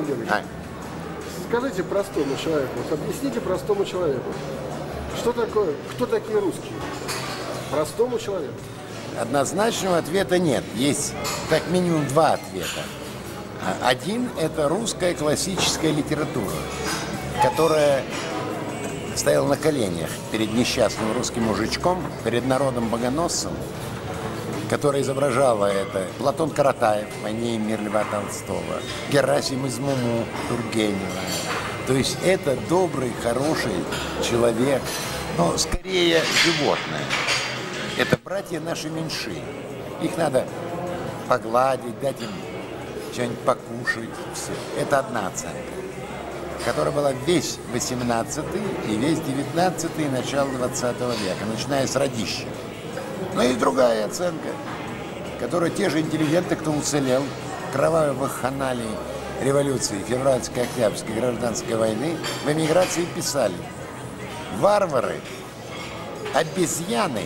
Александр А, скажите простому человеку, вот объясните простому человеку, что такое, кто такие русские? Простому человеку. Однозначного ответа нет. Есть как минимум два ответа. Один – это русская классическая литература, которая стояла на коленях перед несчастным русским мужичком, перед народом-богоносцем, который изображала это Платон Каратаев «Войне и мир Льва Толстого», Герасим из Муму Тургенева. То есть это добрый, хороший человек, но скорее животное. Это братья наши меньшие. Их надо погладить, дать им что-нибудь покушать. Все. Это одна оценка, которая была весь 18 и весь 19 и начало 20 века, начиная с Радища. Но есть другая оценка, которую те же интеллигенты, кто уцелел в кровавых ханалии революции, февральской, октябрьской, гражданской войны, в эмиграции писали. Варвары, обезьяны,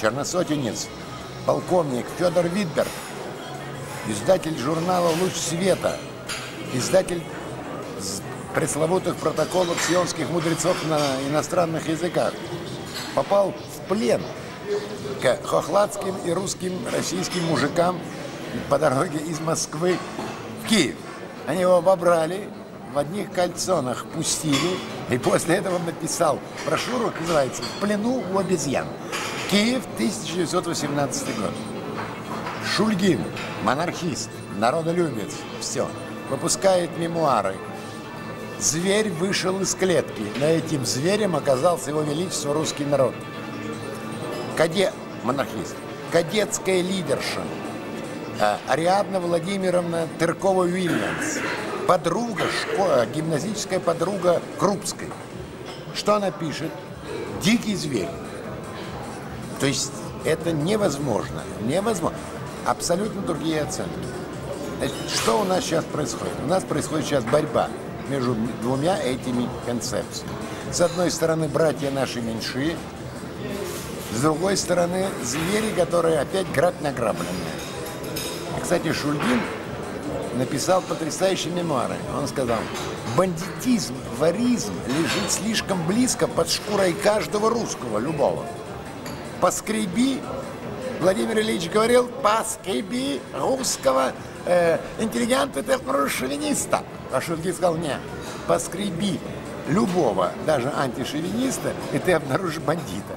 черносотенец, полковник Федор Витберг, издатель журнала «Луч света», издатель пресловутых протоколов сионских мудрецов на иностранных языках, попал в плен к хохладским и русским российским мужикам по дороге из Москвы в Киев. Они его обобрали, в одних кальсонах пустили, и после этого написал брошюру, называется «В плену у обезьян». Киев, 1918 год. Шульгин, монархист, народолюбец, все, выпускает мемуары. Зверь вышел из клетки. Но этим зверем оказался его величество русский народ. Каде... монархист. Кадетская лидерша. э, Ариадна Владимировна Тыркова-Уильямс. Подруга, школа, гимназическая подруга Крупской. Что она пишет? Дикий зверь. То есть это невозможно. Невозможно. Абсолютно другие оценки. Значит, что у нас сейчас происходит? У нас происходит сейчас борьба между двумя этими концепциями. С одной стороны, братья наши меньшие, с другой стороны, звери, которые опять грабь награбленные. Кстати, Шульгин написал потрясающие мемуары. Он сказал, бандитизм, варизм лежит слишком близко под шкурой каждого русского, любого. Поскреби, Владимир Ильич говорил, поскреби русского э, интеллигента, ты шовиниста. А Шульгин сказал, нет, поскреби любого, даже антишовиниста, и ты обнаружишь бандита.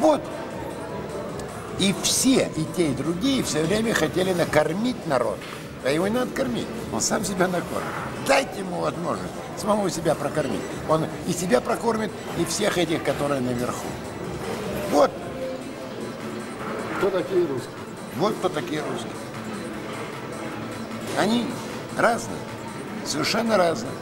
Вот. И все, и те, и другие все время хотели накормить народ. А его не надо кормить. Он сам себя накормит. Дайте ему возможность самому себя прокормить. Он и себя прокормит, и всех этих, которые наверху. Вот, Кто такие русские? вот кто такие русские. Они разные, совершенно разные.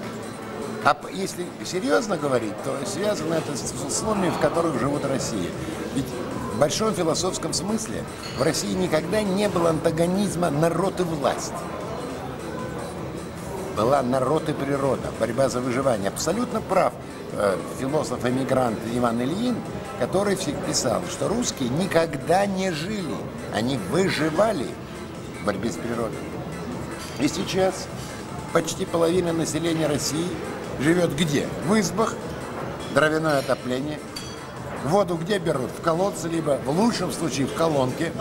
А если серьезно говорить, то связано это с условиями, в которых живут Россия. Ведь в большом философском смысле в России никогда не было антагонизма народ и власть. Была народ и природа, борьба за выживание. Абсолютно прав э, философ-эмигрант Иван Ильин, который всегда писал, что русские никогда не жили, они выживали в борьбе с природой. И сейчас почти половина населения России живет где? В избах, дровяное отопление. Воду где берут? В колодце, либо в лучшем случае в колонке.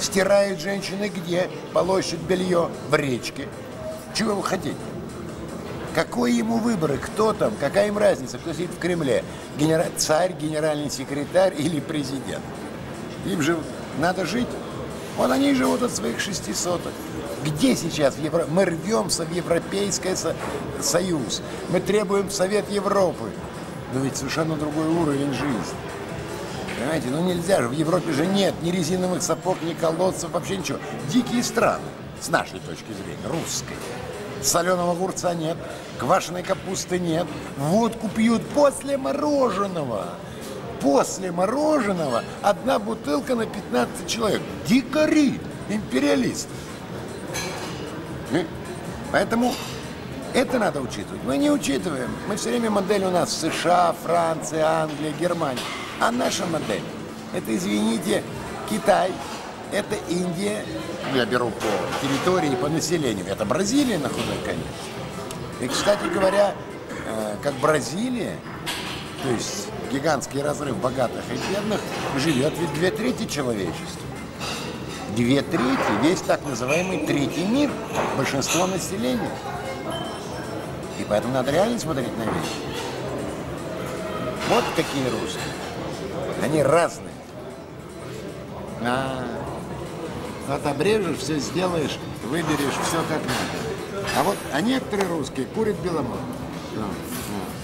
Стирают женщины где? Полощут белье в речке. Чего вы хотите? Какой ему выбор? и Кто там? Какая им разница? Кто сидит в Кремле? Генера... Царь, генеральный секретарь или президент? Им же надо жить. Вот они живут от своих шести соток. Где сейчас Евро... мы рвемся в Европейский со- Союз? Мы требуем Совет Европы. Но ведь совершенно другой уровень жизни. Понимаете, ну нельзя же, в Европе же нет ни резиновых сапог, ни колодцев, вообще ничего. Дикие страны, с нашей точки зрения, русской. Соленого огурца нет, квашеной капусты нет, водку пьют после мороженого. После мороженого одна бутылка на 15 человек. Дикари, империалисты. Ну, Поэтому это надо учитывать. Мы не учитываем. Мы все время модель у нас США, Франция, Англия, Германия. А наша модель – это, извините, Китай, это Индия, я беру по территории, по населению, это Бразилия на худой конец. И, кстати говоря, э, как Бразилия, то есть гигантский разрыв богатых и бедных, живет ведь две трети человечества. Две трети, весь так называемый третий мир, большинство населения. И поэтому надо реально смотреть на вещи. Вот какие русские. Они разные. А, вот все сделаешь, выберешь все как надо. А вот, а некоторые русские курят беломор. Вот, вот.